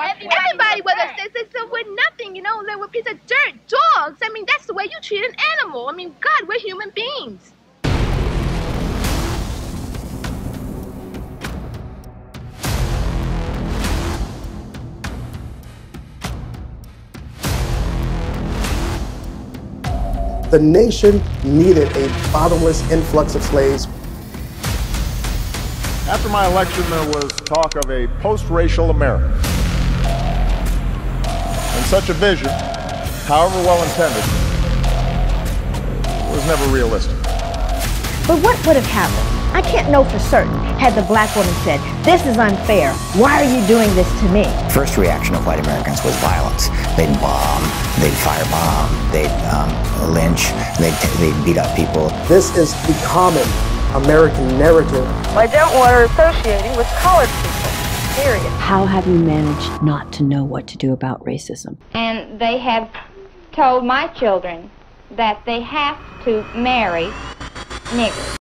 Everybody was upset. They said we're nothing, you know, they were a piece of dirt, dogs. I mean, that's the way you treat an animal. I mean, God, we're human beings. The nation needed a bottomless influx of slaves. After my election, there was talk of a post-racial America. And such a vision, however well intended, was never realistic. But what would have happened? I can't know for certain had the black woman said, this is unfair. Why are you doing this to me? First reaction of white Americans was violence. They'd bomb, they'd firebomb, they'd um, lynch, they'd, they'd beat up people. This is the common American narrative. I don't want her associating with colored people, period. How have you managed not to know what to do about racism? And they have told my children that they have to marry niggers.